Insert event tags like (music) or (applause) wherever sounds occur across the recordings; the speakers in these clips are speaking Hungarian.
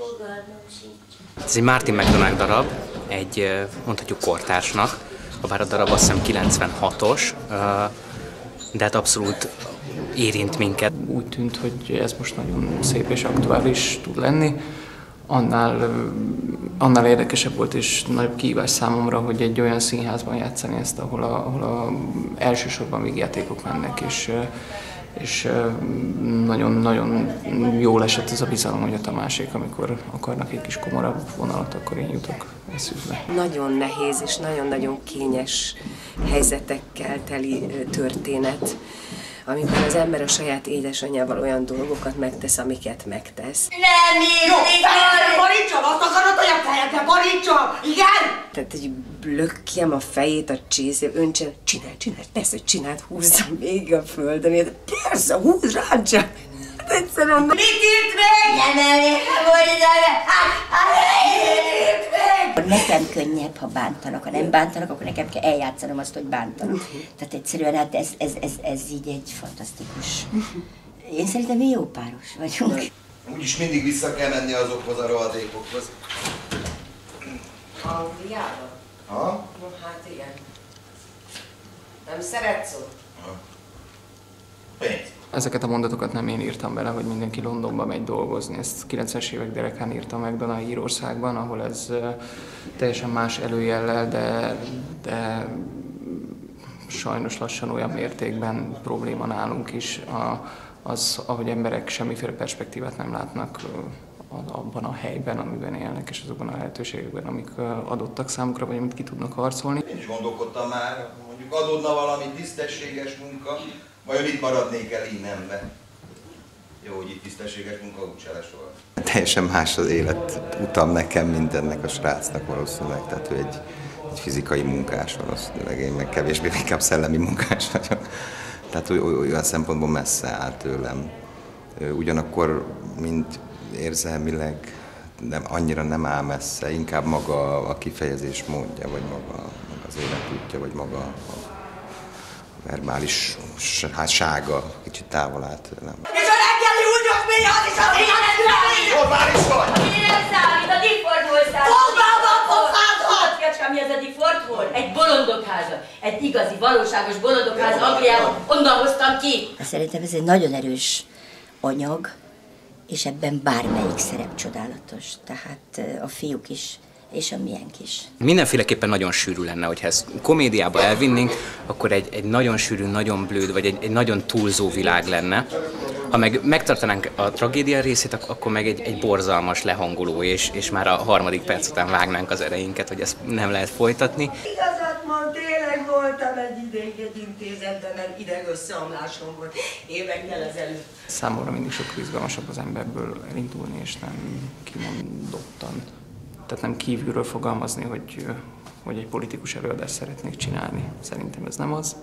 Fogalmam sincs. Ez egy Martin McDonagh darab, egy mondhatjuk kortársnak, bár a darab azt hiszem 96-os, de hát abszolút érint minket. Úgy tűnt, hogy ez most nagyon szép és aktuális tud lenni. Annál, annál érdekesebb volt és nagyobb kihívás számomra, hogy egy olyan színházban játszani ezt, ahol, a, ahol a elsősorban vígjátékok mennek, és és nagyon-nagyon jól esett ez a bizalom, hogy a Tamásék, amikor akarnak egy kis komorabb vonalat, akkor én jutok eszükbe. Nagyon nehéz és nagyon-nagyon kényes helyzetekkel teli történet, amikor az ember a saját édesanyjával olyan dolgokat megtesz, amiket megtesz. Nem írt, Barítsam, azt akarod, hogy a fejedbe barítsam? Igen? Tehát egy blökkjem a fejét a csészé, ön csinál, csinál, persze, hogy csinált, húzza még a földön, de persze, húz rá csak. Hát egyszerűen... Mit írt még? Nem elég, hogy Nekem könnyebb, ha bántanak. Ha nem bántanak, akkor nekem kell eljátszanom azt, hogy bántanak. Tehát egyszerűen hát ez, ez, ez, ez így egy fantasztikus. Én szerintem mi jó páros vagyunk. Úgyis mindig vissza kell menni azokhoz a rohadékokhoz. Angliába? Ha? No, hát igen. Nem szeretsz ott? Pénz. Ezeket a mondatokat nem én írtam bele, hogy mindenki Londonba megy dolgozni. Ezt 90-es évek derekán írtam meg Dana Írországban, ahol ez teljesen más előjellel, de, de sajnos lassan olyan mértékben probléma nálunk is, a, az, ahogy emberek semmiféle perspektívát nem látnak abban a helyben, amiben élnek, és azokban a lehetőségekben, amik adottak számukra, vagy amit ki tudnak harcolni. Én is gondolkodtam már, mondjuk adódna valami tisztességes munka, vajon itt maradnék el innembe. Jó, hogy itt tisztességes munka úgyse lesz soha. Teljesen más az élet utam nekem, mint ennek a srácnak valószínűleg. Tehát ő egy, egy fizikai munkás valószínűleg, én meg kevésbé (laughs) inkább szellemi munkás vagyok. Tehát oly- oly- olyan szempontból messze áll tőlem. Ugyanakkor, mint érzelmileg, nem, annyira nem áll messze, inkább maga a kifejezés módja, vagy maga, maga az életútja, vagy maga a verbális sága kicsit távol áll tőlem. És a reggeli húgyok mi az is, az én Hol már is vagy? Ami nem számít, a Diffordból számít. A! Tudod, Kecske, mi a? Egy bolondok háza. Egy igazi, valóságos bolondok háza Angliában. Onnan hoztam ki. Szerintem ez egy nagyon erős anyag, és ebben bármelyik szerep csodálatos. Tehát ö, a fiúk is, és a miénk is. Mindenféleképpen nagyon sűrű lenne, hogyha ezt komédiába elvinnénk, akkor egy, egy nagyon sűrű, nagyon blőd, vagy egy, egy nagyon túlzó világ lenne. Ha meg megtartanánk a tragédia részét, ak- akkor meg egy, egy borzalmas, lehangoló, és, és már a harmadik perc után vágnánk az ereinket, hogy ezt nem lehet folytatni. Igazat mond, tényleg voltam egy ideig egy intézetben, mert idegösszeomlásom volt évekkel ezelőtt. Számomra mindig sokkal izgalmasabb az emberből elindulni, és nem kimondottan. Tehát nem kívülről fogalmazni, hogy, hogy egy politikus előadást szeretnék csinálni. Szerintem ez nem az,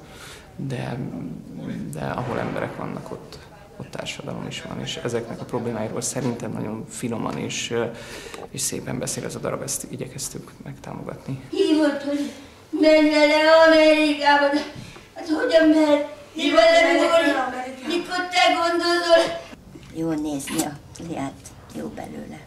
de, de ahol emberek vannak, ott, ott társadalom is van, és ezeknek a problémáiról szerintem nagyon finoman és, és szépen beszél ez a darab, ezt igyekeztük megtámogatni. Hívott, hogy menj vele Amerikába, de hát hogyan mehet? Mi vele, mikor, mikor te gondozol? Jó nézni a Liát, jó belőle.